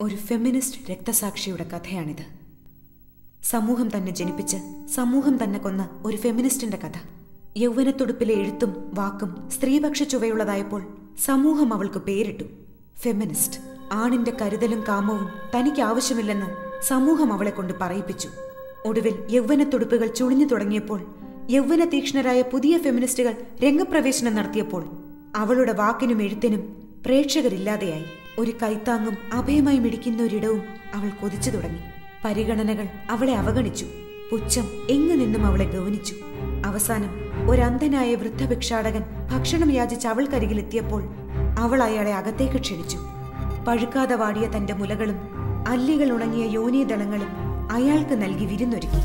ഒരു ഫെമിനിസ്റ്റ് രക്തസാക്ഷിയുടെ കഥയാണിത്. സമൂഹം തന്നെ ജനിപ്പിച്ച് സമൂഹം തന്നെ കൊന്ന ഒരു ഫെമിനിസ്റ്റിന്റെ കഥ. യൗവനത്തുടുപ്പിലെ എഴുത്തും വാക്കും സ്ത്രീപക്ഷ ചുവയുള്ളതായപ്പോൾ സമൂഹം അവൾക്ക് പേരിട്ടു. ഫെമിനിസ്റ്റ്. ആണിന്റെ കരുതലും കാമവും തനിക്ക് ആവശ്യമില്ലെന്ന് സമൂഹം അവളെ കൊണ്ട് പറയിപ്പിച്ചു. ഒടുവിൽ യൗവനത്തുടുപ്പുകൾ ചുളിഞ്ഞു തുടങ്ങിയപ്പോൾ യൗവന തീക്ഷ്ണരായ പുതിയ ഫെമിനിസ്റ്റുകൾ രംഗപ്രവേശനം നടത്തിയപ്പോൾ അവളുടെ വാക്കിനും എഴുത്തിനും പ്രേക്ഷകരില്ലാതെയായി. ഒരു കൈത്താങ്ങും അഭയമായി മിടിക്കുന്ന ഒരിടവും അവൾ കൊതിച്ചു തുടങ്ങി. പരിഗണനകൾ അവളെ അവഗണിച്ചു. പുച്ഛം എങ്ങു നിന്നും അവളെ ഗൗനിച്ചു. അവസാനം ഒരന്ധനായ വൃദ്ധഭിക്ഷാടകൻ ഭക്ഷണം യാചിച്ച് അവൾക്കരികിലെത്തിയപ്പോൾ അവൾ അയാളെ അകത്തേക്ക് ക്ഷണിച്ചു. പഴുക്കാതെ വാടിയ തന്റെ മുലകളും അല്ലികൾ ഉണങ്ങിയ യോനീദളങ്ങളും അയാൾക്ക് നൽകി വിരുന്നൊരുക്കി.